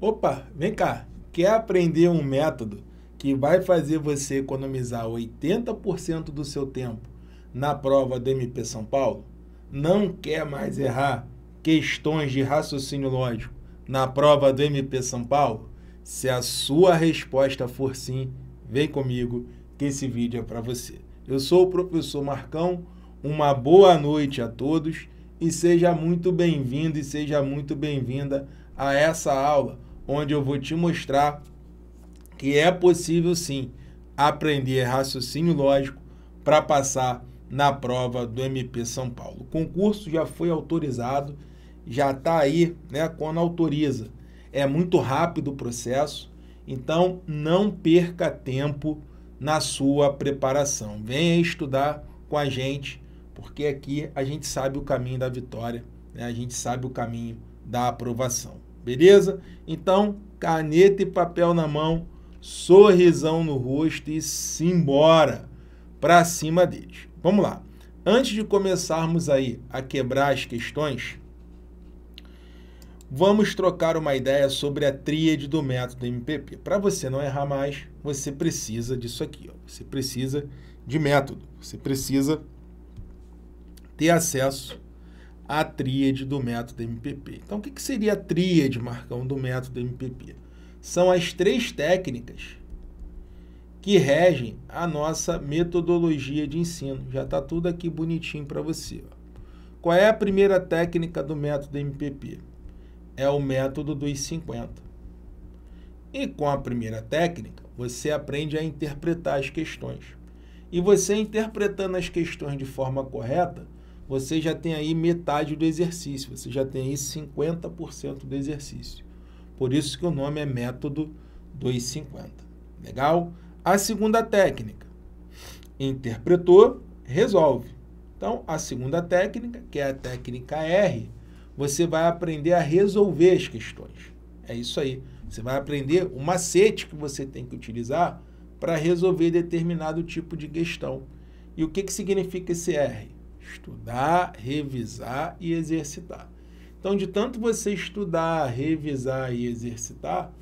Opa, vem cá. Quer aprender um método que vai fazer você economizar 80% do seu tempo na prova do MP São Paulo? Não quer mais errar questões de raciocínio lógico na prova do MP São Paulo? Se a sua resposta for sim, vem comigo que esse vídeo é para você. Eu sou o professor Marcão, uma boa noite a todos e seja muito bem-vindo e seja muito bem-vinda a essa aula, onde eu vou te mostrar que é possível sim aprender raciocínio lógico para passar na prova do MP São Paulo. O concurso já foi autorizado, já está aí, né, quando autoriza. É muito rápido o processo, então não perca tempo na sua preparação. Venha estudar com a gente, porque aqui a gente sabe o caminho da vitória, né? a gente sabe o caminho da aprovação. Beleza? Então, caneta e papel na mão, sorrisão no rosto e simbora para cima deles. Vamos lá. Antes de começarmos aí a quebrar as questões, vamos trocar uma ideia sobre a tríade do método MPP. Para você não errar mais, você precisa disso aqui. Ó. Você precisa de método. Você precisa ter acesso à tríade do método MPP. Então, o que seria a tríade, Marcão, do método MPP? São as três técnicas que regem a nossa metodologia de ensino. Já está tudo aqui bonitinho para você. Ó. Qual é a primeira técnica do método MPP? É o método dos 50. E com a primeira técnica, você aprende a interpretar as questões. E você interpretando as questões de forma correta, você já tem aí metade do exercício, você já tem aí 50% do exercício. Por isso que o nome é método 250. Legal? A segunda técnica, interpretou, resolve. Então, a segunda técnica, que é a técnica R, você vai aprender a resolver as questões. É isso aí. Você vai aprender o macete que você tem que utilizar para resolver determinado tipo de questão. E o que, que significa esse R? Estudar, revisar e exercitar. Então, de tanto você estudar, revisar e exercitar,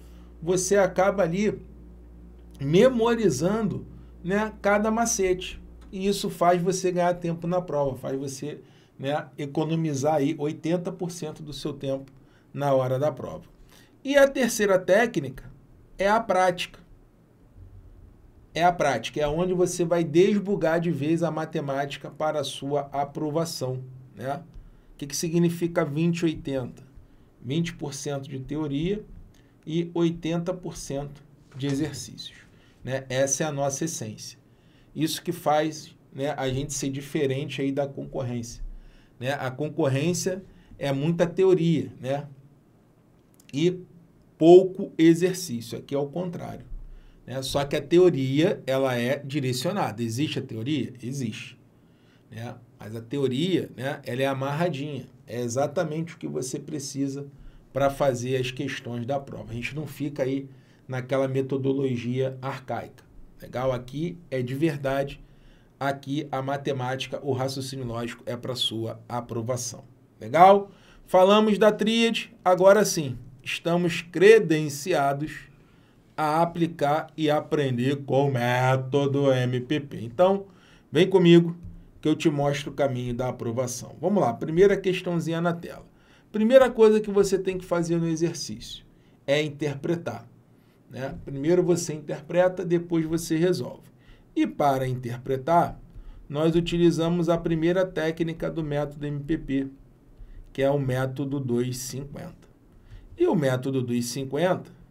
você acaba ali memorizando né, cada macete. E isso faz você ganhar tempo na prova, faz você né, economizar aí 80% do seu tempo na hora da prova. E a terceira técnica é a prática. É a prática, é onde você vai desbugar de vez a matemática para a sua aprovação. Né? O que, que significa 20-80? 20% de teoria e 80% de exercícios. Né? Essa é a nossa essência. Isso que faz né, a gente ser diferente aí da concorrência. Né? A concorrência é muita teoria né? e pouco exercício. Aqui é o contrário. Né? Só que a teoria ela é direcionada. Existe a teoria? Existe. Né? Mas a teoria né, ela é amarradinha. É exatamente o que você precisa para fazer as questões da prova. A gente não fica aí naquela metodologia arcaica. Legal? Aqui é de verdade. Aqui a matemática, o raciocínio lógico é para sua aprovação. Legal? Falamos da tríade, agora sim, estamos credenciados a aplicar e aprender com o método MPP. Então, vem comigo que eu te mostro o caminho da aprovação. Vamos lá, primeira questãozinha na tela. Primeira coisa que você tem que fazer no exercício é interpretar. Né? Primeiro você interpreta, depois você resolve. E para interpretar, nós utilizamos a primeira técnica do método MPP, que é o método 250. E o método 250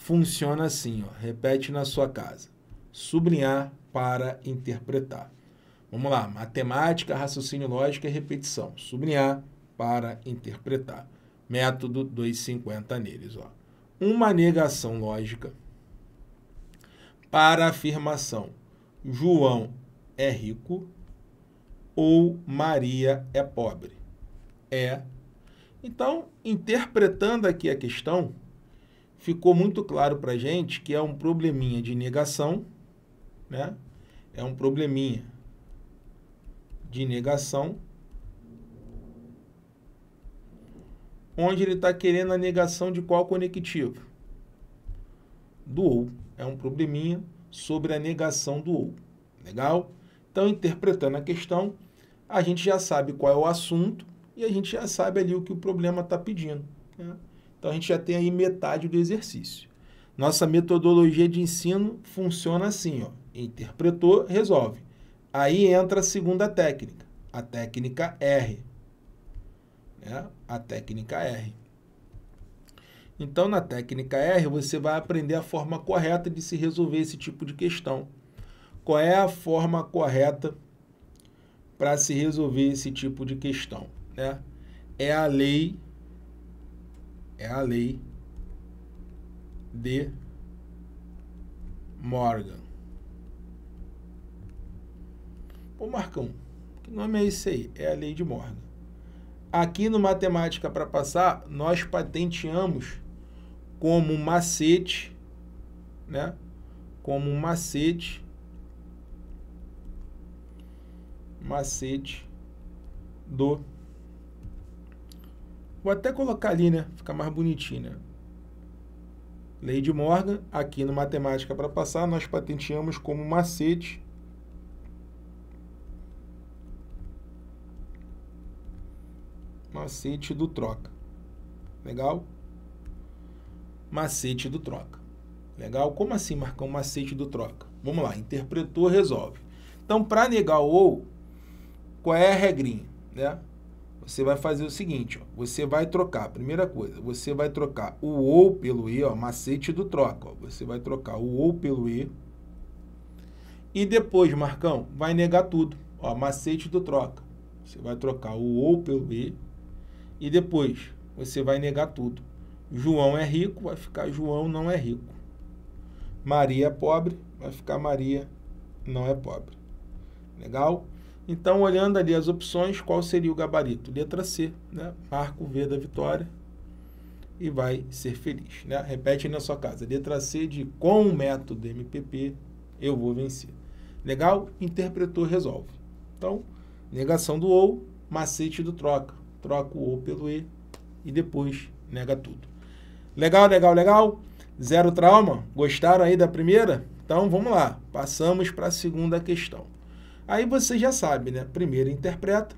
funciona assim, ó, repete na sua casa. Sublinhar para interpretar. Vamos lá, matemática, raciocínio lógico e repetição. Sublinhar para interpretar. Método 250 neles, ó uma negação lógica para a afirmação João é rico ou Maria é pobre. É. Então, interpretando aqui a questão, ficou muito claro para a gente que é um probleminha de negação, né? É um probleminha de negação onde ele está querendo a negação de qual conectivo? Do ou. É um probleminha sobre a negação do ou. Legal? Então, interpretando a questão, a gente já sabe qual é o assunto e a gente já sabe ali o que o problema está pedindo. Né? Então, a gente já tem aí metade do exercício. Nossa metodologia de ensino funciona assim, ó. Interpretou, resolve. Aí entra a segunda técnica, a técnica R. Né? A técnica R. Então, na técnica R, você vai aprender a forma correta de se resolver esse tipo de questão. Qual é a forma correta para se resolver esse tipo de questão? Né? É a lei, é a lei de Morgan. Ô Marcão, que nome é esse aí? É a lei de Morgan. Aqui no Matemática para Passar, nós patenteamos como macete, né? Como macete, macete do. Vou até colocar ali, né? Ficar mais bonitinho, né? Lei de Morgan, aqui no Matemática para Passar, nós patenteamos como macete macete do troca. Legal? Macete do troca. Legal? Como assim marcar um macete do troca? Vamos lá, interpretou, resolve. Então, para negar o ou, qual é a regrinha? Né? Você vai fazer o seguinte, ó, você vai trocar, primeira coisa, você vai trocar o ou pelo e, ó, macete do troca, ó, você vai trocar o ou pelo e, e depois, Marcão, vai negar tudo, ó, macete do troca, você vai trocar o ou pelo e, e depois você vai negar tudo. João é rico, vai ficar João não é rico. Maria é pobre, vai ficar Maria não é pobre. Legal? Então, olhando ali as opções, qual seria o gabarito? Letra C, né? Marca o V da vitória e vai ser feliz. Né? Repete aí na sua casa. Letra C de com o método MPP eu vou vencer. Legal? Interpretou, resolve. Então, negação do ou, macete do troca. Troca o ou pelo e e depois nega tudo. Legal, legal, legal? Zero trauma? Gostaram aí da primeira? Então, vamos lá. Passamos para a segunda questão. Aí você já sabe, né? Primeiro interpreta,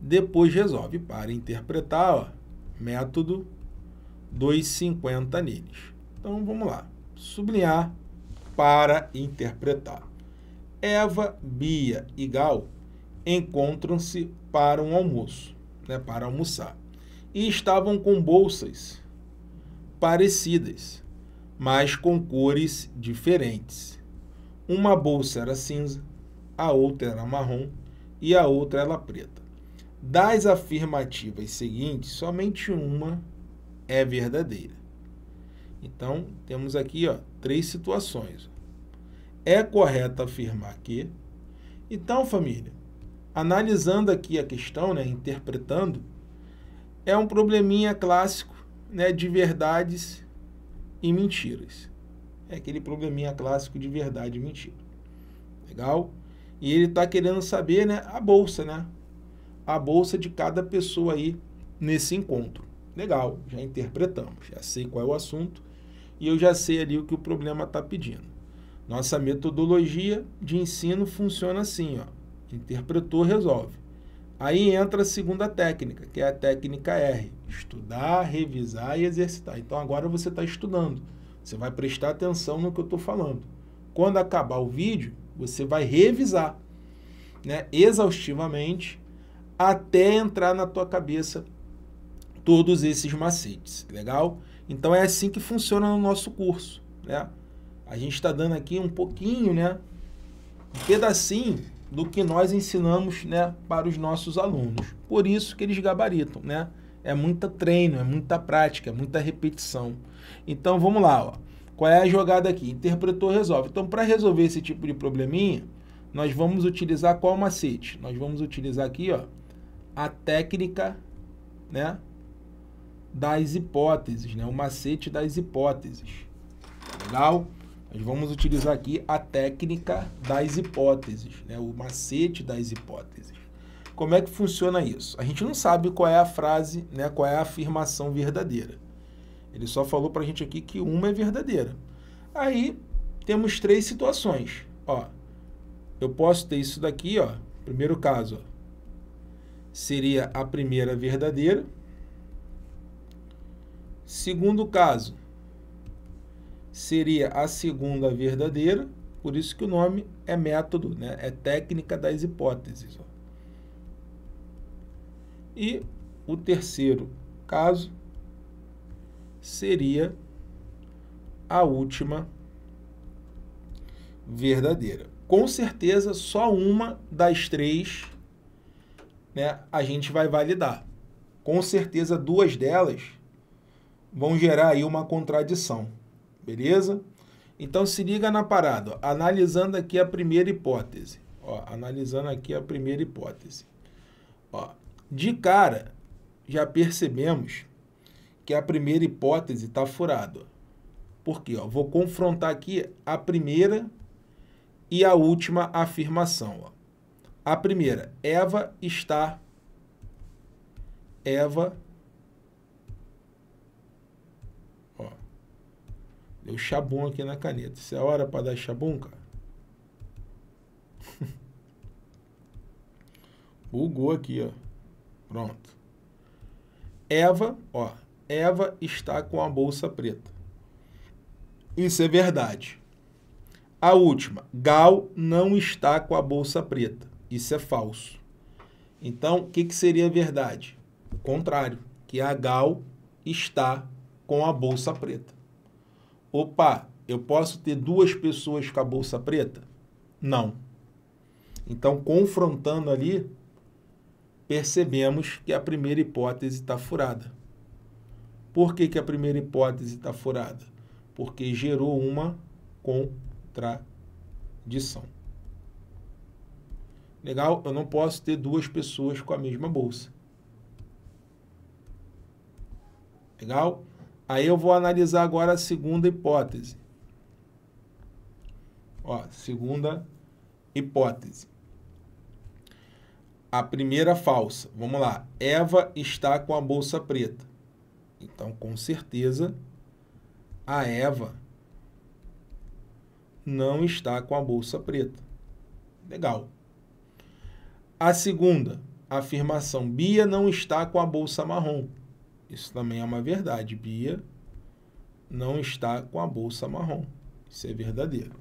depois resolve. Para interpretar, ó, método 250 neles. Então vamos lá. Sublinhar para interpretar. Eva, Bia e Gal encontram-se para um almoço, né, para almoçar, e estavam com bolsas parecidas, mas com cores diferentes. Uma bolsa era cinza, a outra era marrom e a outra era preta. Das afirmativas seguintes, somente uma é verdadeira. Então, temos aqui ó, três situações. É correto afirmar que. Então, família, analisando aqui a questão, né, interpretando, é um probleminha clássico né, de verdades e mentiras. É aquele probleminha clássico de verdade e mentira. Legal? E ele está querendo saber né, a bolsa, né? A bolsa de cada pessoa aí nesse encontro. Legal, já interpretamos, já sei qual é o assunto e eu já sei ali o que o problema está pedindo. Nossa metodologia de ensino funciona assim, ó. Interpretou, resolve. Aí entra a segunda técnica, que é a técnica R. Estudar, revisar e exercitar. Então agora você está estudando. Você vai prestar atenção no que eu estou falando. Quando acabar o vídeo, você vai revisar né, exaustivamente até entrar na tua cabeça todos esses macetes, legal? Então é assim que funciona no nosso curso, né? A gente está dando aqui um pouquinho, né, um pedacinho do que nós ensinamos, né, para os nossos alunos. Por isso que eles gabaritam, né? É muita treino, é muita prática, é muita repetição. Então vamos lá, ó. Qual é a jogada aqui? Interpretou, resolve. Então, para resolver esse tipo de probleminha, nós vamos utilizar qual macete? Nós vamos utilizar aqui, ó, a técnica, né, das hipóteses, né, o macete das hipóteses. Legal? Nós vamos utilizar aqui a técnica das hipóteses, né, o macete das hipóteses. Como é que funciona isso? A gente não sabe qual é a frase, né, qual é a afirmação verdadeira. Ele só falou para a gente aqui que uma é verdadeira. Aí temos três situações. Ó, eu posso ter isso daqui, ó. Primeiro caso, ó, seria a primeira verdadeira. Segundo caso, seria a segunda verdadeira. Por isso que o nome é método, né? é técnica das hipóteses. Ó. E o terceiro caso seria a última verdadeira. Com certeza, só uma das três né, a gente vai validar. Com certeza, duas delas vão gerar aí uma contradição. Beleza? Então se liga na parada, ó, analisando aqui a primeira hipótese. Ó, analisando aqui a primeira hipótese. Ó, de cara, já percebemos que a primeira hipótese está furada. Por quê? Ó, vou confrontar aqui a primeira e a última afirmação. Ó. A primeira, Eva está. Eva Deu chabum aqui na caneta. Isso é hora para dar chabum, cara? Bugou aqui, ó. Pronto. Eva, ó. Eva está com a bolsa preta. Isso é verdade. A última, Gal não está com a bolsa preta. Isso é falso. Então, o que, que seria verdade? O contrário, que a Gal está com a bolsa preta. Opa, eu posso ter duas pessoas com a bolsa preta? Não. Então, confrontando ali, percebemos que a primeira hipótese está furada. Por que, que a primeira hipótese está furada? Porque gerou uma contradição. Legal? Eu não posso ter duas pessoas com a mesma bolsa. Legal? Aí eu vou analisar agora a segunda hipótese. Ó, segunda hipótese. A primeira falsa. Vamos lá. Eva está com a bolsa preta. Então, com certeza, a Eva não está com a bolsa preta. Legal. A segunda afirmação: Bia não está com a bolsa marrom. Isso também é uma verdade. Bia não está com a bolsa marrom. Isso é verdadeiro.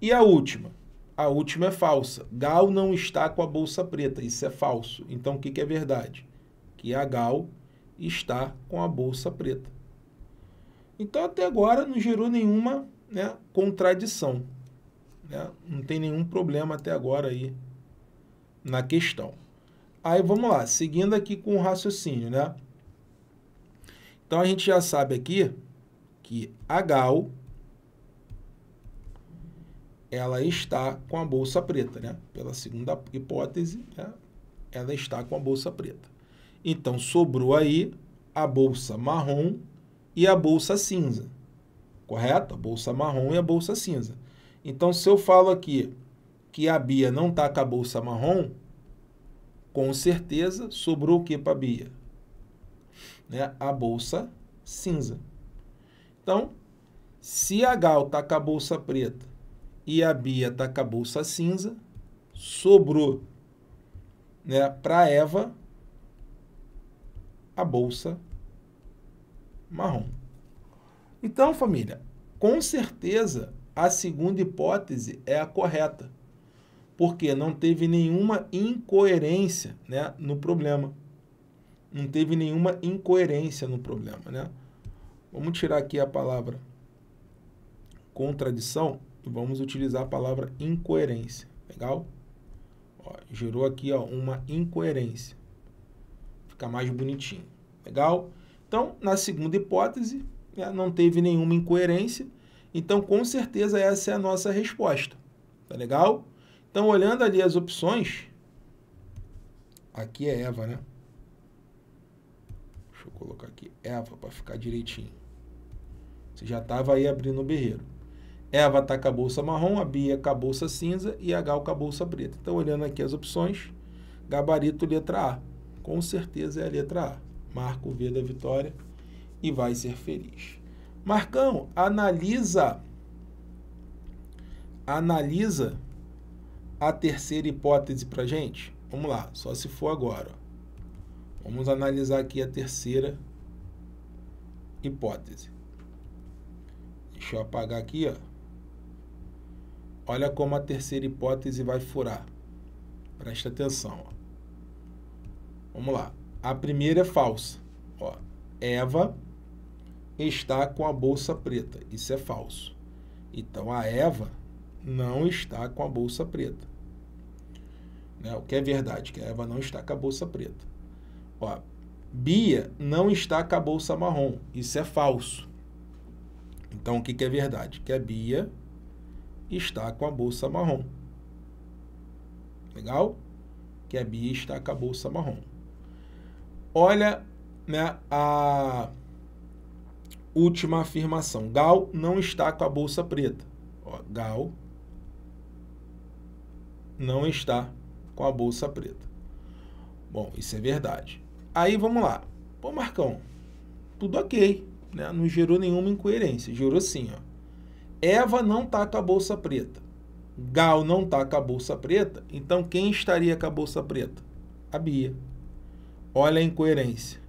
E a última? A última é falsa. Gal não está com a bolsa preta. Isso é falso. Então, o que, que é verdade? Que a Gal está com a bolsa preta. Então, até agora, não gerou nenhuma né, contradição. Né? Não tem nenhum problema até agora aí na questão. Aí, vamos lá. Seguindo aqui com o raciocínio, né? Então a gente já sabe aqui que a Gal ela está com a bolsa preta, né? Pela segunda hipótese, né? ela está com a bolsa preta. Então sobrou aí a bolsa marrom e a bolsa cinza. Correto? A bolsa marrom e a bolsa cinza. Então se eu falo aqui que a Bia não está com a bolsa marrom, com certeza sobrou o que para a Bia? né, a bolsa cinza. Então, se a Gal está com a bolsa preta e a Bia está com a bolsa cinza, sobrou né, para Eva a bolsa marrom. Então, família, com certeza a segunda hipótese é a correta, porque não teve nenhuma incoerência né, no problema não teve nenhuma incoerência no problema, né? Vamos tirar aqui a palavra contradição e vamos utilizar a palavra incoerência, legal? Ó, gerou aqui ó, uma incoerência. Fica mais bonitinho, legal? Então, na segunda hipótese, né, não teve nenhuma incoerência, então com certeza essa é a nossa resposta, tá legal? Então, olhando ali as opções, aqui é Eva, né? Deixa eu colocar aqui Eva para ficar direitinho. Você já estava aí abrindo o berreiro. Eva está com a bolsa marrom, a Bia com a bolsa cinza e a Gal com a bolsa preta. Então, olhando aqui as opções, Gabarito letra A. Com certeza é a letra A. Marca o V da vitória e vai ser feliz. Marcão, analisa analisa a terceira hipótese para gente. Vamos lá, só se for agora. Vamos analisar aqui a terceira hipótese. Deixa eu apagar aqui, ó. Olha como a terceira hipótese vai furar. Presta atenção. Ó. Vamos lá. A primeira é falsa. Ó. Eva está com a bolsa preta. Isso é falso. Então a Eva não está com a bolsa preta. Né? O que é verdade, que a Eva não está com a bolsa preta. Ó, Bia não está com a bolsa marrom. Isso é falso. Então, o que, que é verdade? Que a Bia está com a bolsa marrom. Legal? Que a Bia está com a bolsa marrom. Olha né, a última afirmação. Gal não está com a bolsa preta. Ó, Gal não está com a bolsa preta. Bom, isso é verdade. Aí vamos lá. Pô, Marcão, tudo ok. Né? Não gerou nenhuma incoerência. Gerou assim, ó. Eva não está com a bolsa preta. Gal não está com a bolsa preta. Então quem estaria com a bolsa preta? A Bia. Olha a incoerência.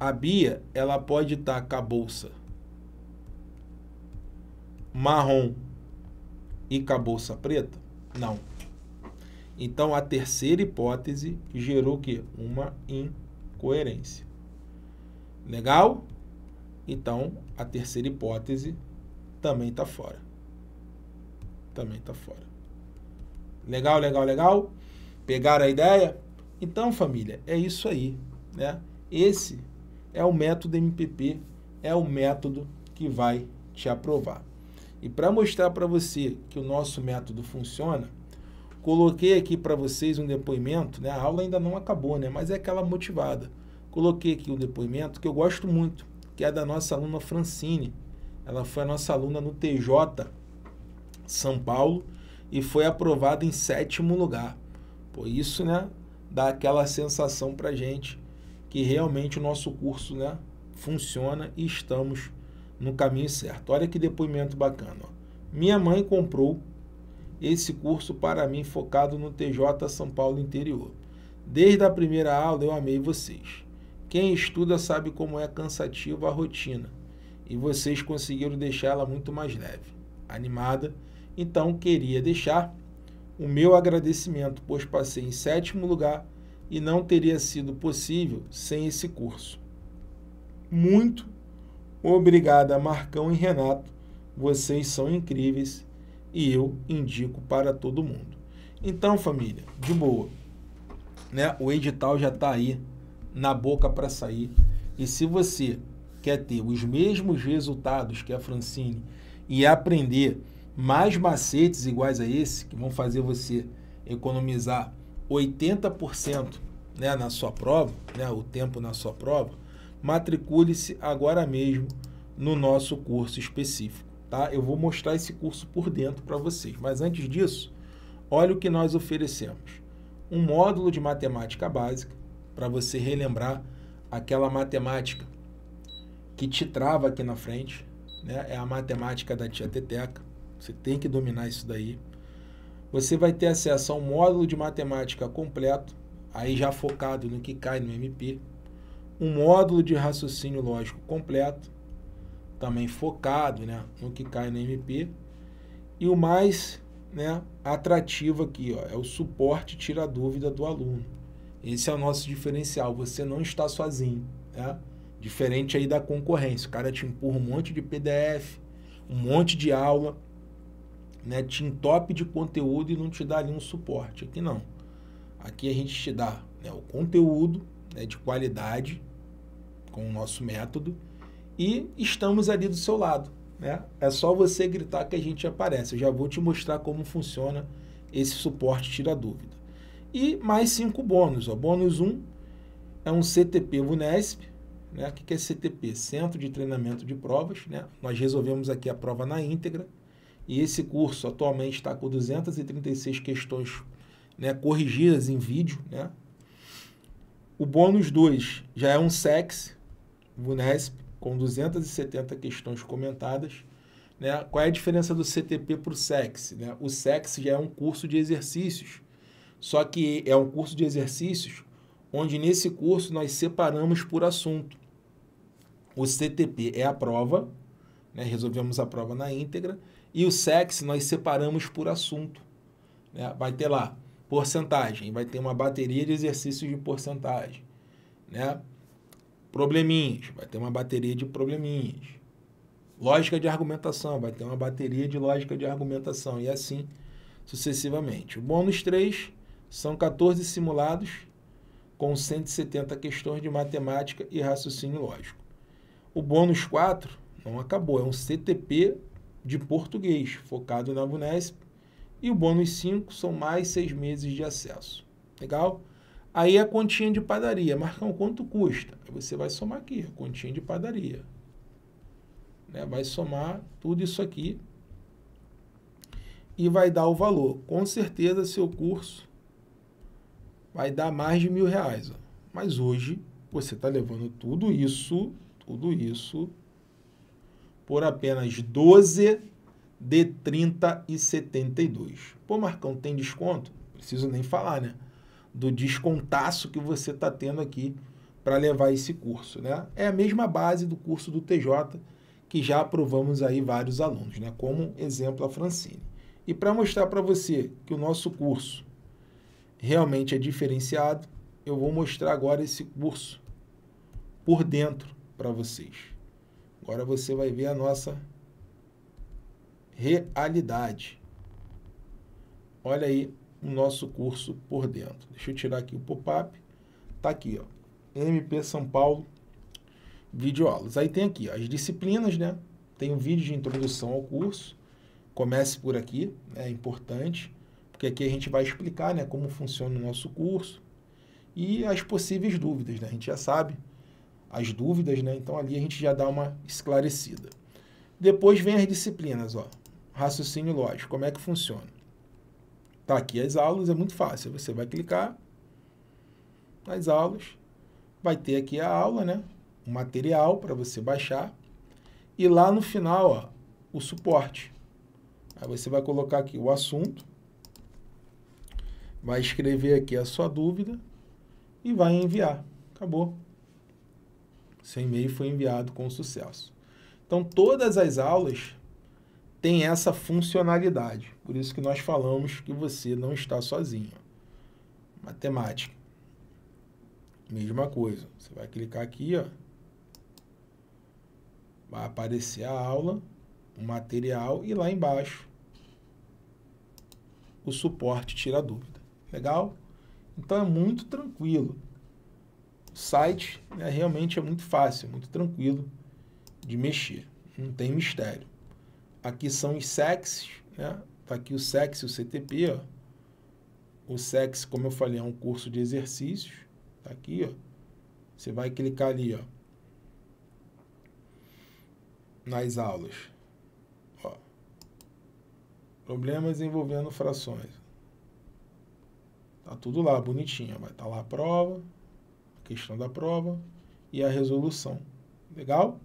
A Bia, ela pode estar com a bolsa marrom e com a bolsa preta? Não. Então a terceira hipótese gerou o quê? Uma incoerência. Legal? Então a terceira hipótese também está fora. Também está fora. Legal, legal, legal? Pegaram a ideia? Então, família, é isso aí, né? Esse é o método MPP, é o método que vai te aprovar. E para mostrar para você que o nosso método funciona, coloquei aqui para vocês um depoimento, né? A aula ainda não acabou, né? Mas é aquela motivada. Coloquei aqui um depoimento que eu gosto muito, que é da nossa aluna Francine. Ela foi a nossa aluna no TJ São Paulo e foi aprovada em sétimo lugar. Por isso, né, dá aquela sensação para gente que realmente o nosso curso, né, funciona e estamos no caminho certo. Olha que depoimento bacana. Ó. Minha mãe comprou esse curso para mim focado no TJ São Paulo interior. Desde a primeira aula eu amei vocês. Quem estuda sabe como é cansativa a rotina e vocês conseguiram deixá-la muito mais leve, animada. Então queria deixar o meu agradecimento, pois passei em sétimo lugar e não teria sido possível sem esse curso. Muito Obrigada, Marcão e Renato. Vocês são incríveis e eu indico para todo mundo. Então, família, de boa. Né? O edital já está aí na boca para sair. E se você quer ter os mesmos resultados que a Francine e aprender mais macetes iguais a esse, que vão fazer você economizar 80% né, na sua prova, né, o tempo na sua prova, matricule-se agora mesmo no nosso curso específico. Tá? Eu vou mostrar esse curso por dentro para vocês. Mas antes disso, olha o que nós oferecemos. Um módulo de matemática básica, para você relembrar aquela matemática que te trava aqui na frente. Né? É a matemática da tia Teteca. Você tem que dominar isso daí. Você vai ter acesso a um módulo de matemática completo, aí já focado no que cai no MP um módulo de raciocínio lógico completo, também focado né, no que cai no MP. E o mais né, atrativo aqui ó, é o suporte tira dúvida do aluno. Esse é o nosso diferencial. Você não está sozinho. Né? Diferente aí da concorrência. O cara te empurra um monte de PDF, um monte de aula, né, te entope de conteúdo e não te dá ali um suporte. Aqui não. Aqui a gente te dá né, o conteúdo né, de qualidade com o nosso método e estamos ali do seu lado. Né? É só você gritar que a gente aparece. Eu já vou te mostrar como funciona esse suporte tira dúvida. E mais cinco bônus. Ó. Bônus 1 um é um CTP Vunesp. Né? O que é CTP? Centro de Treinamento de Provas. Né? Nós resolvemos aqui a prova na íntegra. E esse curso atualmente está com 236 questões né, corrigidas em vídeo. Né? O bônus 2 já é um SEX, VUNESP, com 270 questões comentadas. Né? Qual é a diferença do CTP para o SEX? Né? O SEX já é um curso de exercícios, só que é um curso de exercícios onde nesse curso nós separamos por assunto. O CTP é a prova, né? resolvemos a prova na íntegra, e o SEX nós separamos por assunto. Né? Vai ter lá porcentagem, vai ter uma bateria de exercícios de porcentagem. Né? Probleminhas, vai ter uma bateria de probleminhas. Lógica de argumentação, vai ter uma bateria de lógica de argumentação, e assim sucessivamente. O bônus 3 são 14 simulados com 170 questões de matemática e raciocínio lógico. O bônus 4 não acabou, é um CTP de português, focado na VUNESP, e o bônus 5 são mais seis meses de acesso. Legal? Aí a continha de padaria. Marcão, quanto custa? Você vai somar aqui, a continha de padaria. Né? Vai somar tudo isso aqui e vai dar o valor. Com certeza, seu curso vai dar mais de mil reais. Ó. Mas hoje você está levando tudo isso, tudo isso, por apenas 12 de 30 e 72. Pô, Marcão, tem desconto? Preciso nem falar, né? Do descontaço que você está tendo aqui para levar esse curso, né? É a mesma base do curso do TJ que já aprovamos aí vários alunos, né? Como exemplo a Francine. E para mostrar para você que o nosso curso realmente é diferenciado, eu vou mostrar agora esse curso por dentro para vocês. Agora você vai ver a nossa realidade. Olha aí o nosso curso por dentro. Deixa eu tirar aqui o pop-up. Tá aqui, ó. MP São Paulo videoaulas. Aí tem aqui ó, as disciplinas, né? Tem um vídeo de introdução ao curso. Comece por aqui, é importante, porque aqui a gente vai explicar, né, como funciona o nosso curso e as possíveis dúvidas, né? A gente já sabe as dúvidas, né? Então ali a gente já dá uma esclarecida. Depois vem as disciplinas, ó raciocínio lógico. Como é que funciona? Tá aqui as aulas, é muito fácil. Você vai clicar nas aulas, vai ter aqui a aula, né? O material para você baixar. E lá no final, ó, o suporte. Aí você vai colocar aqui o assunto, vai escrever aqui a sua dúvida e vai enviar. Acabou. Seu e-mail foi enviado com sucesso. Então, todas as aulas tem essa funcionalidade. Por isso que nós falamos que você não está sozinho. Matemática. Mesma coisa. Você vai clicar aqui, ó. Vai aparecer a aula, o material e lá embaixo o suporte tira dúvida. Legal? Então é muito tranquilo. Site né, realmente é muito fácil, muito tranquilo de mexer. Não tem mistério. Aqui são os sexes, né? Tá aqui o SEX e o CTP, ó. O SEX, como eu falei, é um curso de exercícios. Tá aqui, ó. Você vai clicar ali, ó. Nas aulas. Ó. Problemas envolvendo frações. Tá tudo lá, bonitinho. Vai estar tá lá a prova, questão da prova e a resolução. Legal?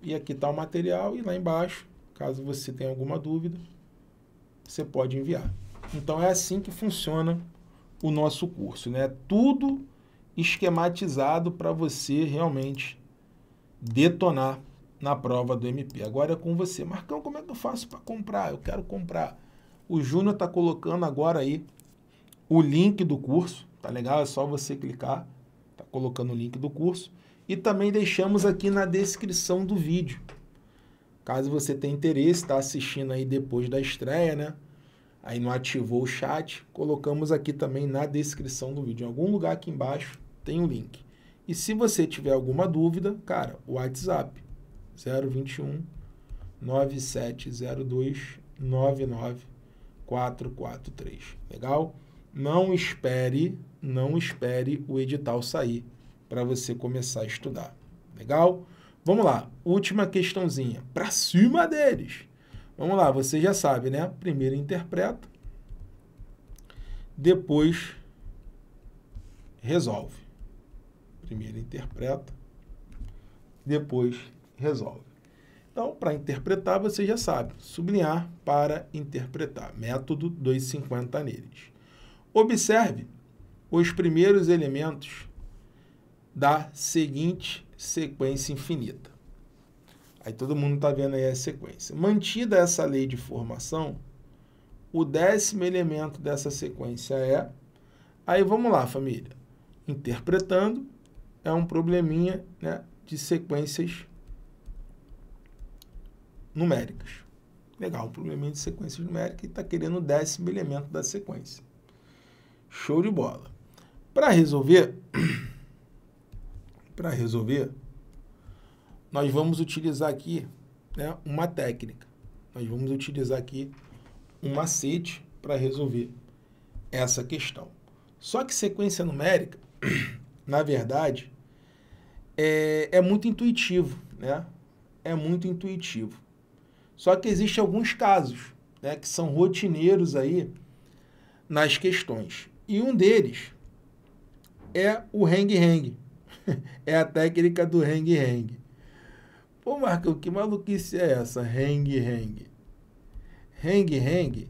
E aqui está o material e lá embaixo Caso você tenha alguma dúvida, você pode enviar. Então é assim que funciona o nosso curso, né? Tudo esquematizado para você realmente detonar na prova do MP. Agora é com você. Marcão, como é que eu faço para comprar? Eu quero comprar. O Júnior está colocando agora aí o link do curso, tá legal? É só você clicar, colocando o link do curso. E também deixamos aqui na descrição do vídeo. Caso você tenha interesse, está assistindo aí depois da estreia, né? Aí não ativou o chat, colocamos aqui também na descrição do vídeo. Em algum lugar aqui embaixo tem o um link. E se você tiver alguma dúvida, cara, o WhatsApp 021 9702 99443. Legal? Não espere, não espere o edital sair para você começar a estudar. Legal? Vamos lá, última questãozinha. Para cima deles. Vamos lá, você já sabe, né? Primeiro interpreta. depois resolve. Primeiro interpreta, depois resolve. Então, para interpretar, você já sabe, sublinhar para interpretar. Método 250 neles. Observe os primeiros elementos da seguinte sequência infinita. Aí todo mundo está vendo aí a sequência. Mantida essa lei de formação, o décimo elemento dessa sequência é. Aí vamos lá, família. Interpretando é um probleminha né, de sequências numéricas. Legal, um probleminha de sequências numéricas e está querendo o décimo elemento da sequência. Show de bola. Para resolver, para resolver, nós vamos utilizar aqui né, uma técnica. Nós vamos utilizar aqui um macete para resolver essa questão. Só que sequência numérica, na verdade, é, é muito intuitivo, né? É muito intuitivo. Só que existem alguns casos né, que são rotineiros aí nas questões. E um deles é o hang-hang. é a técnica do hang-hang. Pô, Marcão, que maluquice é essa? Hang-hang. Hang-hang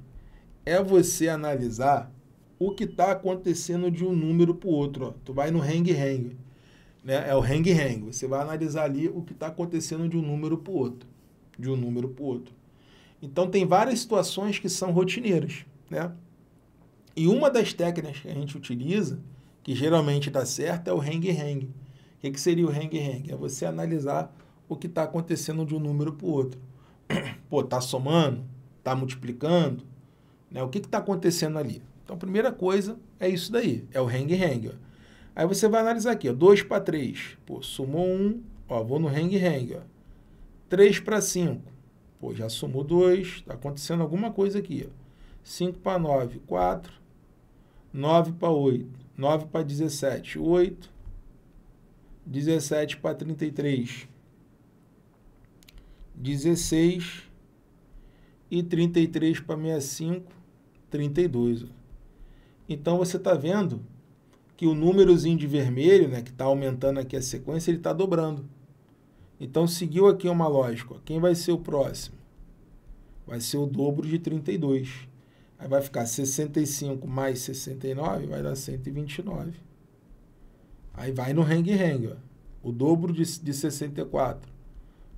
é você analisar o que está acontecendo de um número para o outro. Ó. Tu vai no hang-hang. Né? É o hang-hang. Você vai analisar ali o que está acontecendo de um número para o outro de um número para o outro. Então, tem várias situações que são rotineiras, né? E uma das técnicas que a gente utiliza, que geralmente dá certo, é o hang-hang. O que, que seria o hang-hang? É você analisar o que está acontecendo de um número para o outro. Pô, está somando? Está multiplicando? Né? O que está acontecendo ali? Então, a primeira coisa é isso daí, é o hang-hang. Aí você vai analisar aqui, 2 para 3. Pô, sumou 1, um, vou no hang-hang, ó. 3 para 5. Pô, já somou 2. Está acontecendo alguma coisa aqui. Ó. 5 para 9, 4. 9 para 8. 9 para 17, 8. 17 para 33. 16 e 33 para 65, 32. Então você está vendo que o númerozinho de vermelho, né, que está aumentando aqui a sequência, ele está dobrando. Então, seguiu aqui uma lógica. Quem vai ser o próximo? Vai ser o dobro de 32. Aí vai ficar 65 mais 69, vai dar 129. Aí vai no hang-hang. O dobro de, de 64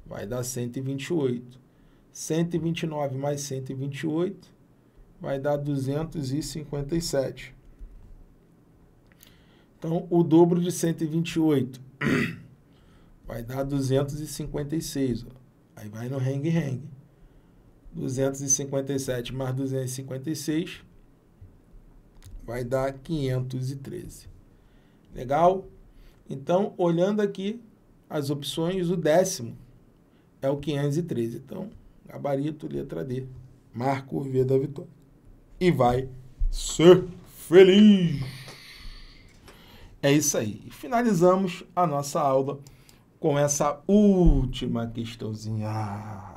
vai dar 128. 129 mais 128 vai dar 257. Então, o dobro de 128 vai dar 256. Ó. Aí vai no hang hang. 257 mais 256 vai dar 513. Legal? Então, olhando aqui as opções, o décimo é o 513. Então, gabarito, letra D. Marco o V da vitória. E vai ser feliz. É isso aí. finalizamos a nossa aula com essa última questãozinha.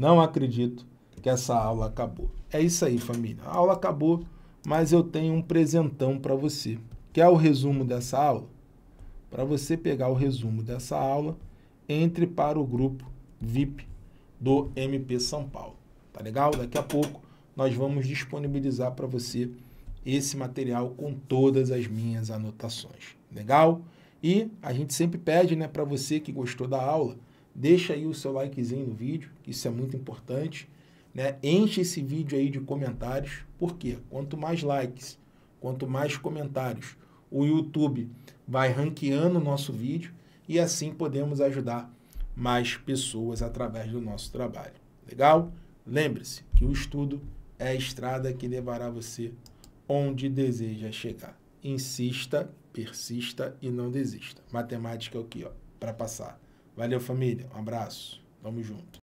Não acredito que essa aula acabou. É isso aí, família. A aula acabou, mas eu tenho um presentão para você. Quer o resumo dessa aula? Para você pegar o resumo dessa aula, entre para o grupo VIP do MP São Paulo. Tá legal? Daqui a pouco nós vamos disponibilizar para você esse material com todas as minhas anotações. Legal? E a gente sempre pede, né, para você que gostou da aula, deixa aí o seu likezinho no vídeo, isso é muito importante, né? Enche esse vídeo aí de comentários, porque quanto mais likes, quanto mais comentários, o YouTube vai ranqueando o nosso vídeo e assim podemos ajudar mais pessoas através do nosso trabalho. Legal? Lembre-se que o estudo é a estrada que levará você onde deseja chegar. Insista persista e não desista. Matemática é o que, ó, para passar. Valeu, família. Um abraço. Tamo junto.